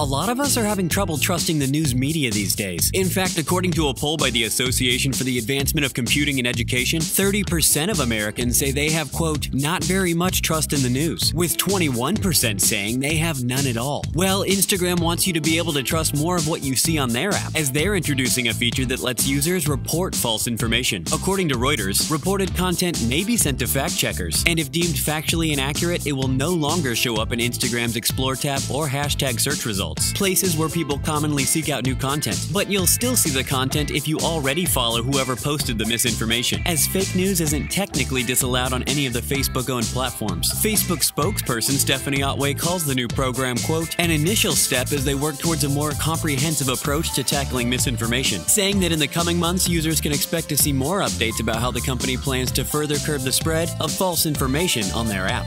A lot of us are having trouble trusting the news media these days. In fact, according to a poll by the Association for the Advancement of Computing and Education, 30% of Americans say they have, quote, not very much trust in the news, with 21% saying they have none at all. Well, Instagram wants you to be able to trust more of what you see on their app, as they're introducing a feature that lets users report false information. According to Reuters, reported content may be sent to fact checkers, and if deemed factually inaccurate, it will no longer show up in Instagram's Explore tab or hashtag search results, places where people commonly seek out new content. But you'll still see the content if you already follow whoever posted the misinformation, as fake news isn't technically disallowed on any of the Facebook owned platforms. Facebook spokesperson Stephanie Otway calls the new program, quote, an initial step as they work towards a more comprehensive approach to tackling misinformation, saying that in the coming months, users can expect to see more updates about how the company plans to further curb the spread of false information on their app.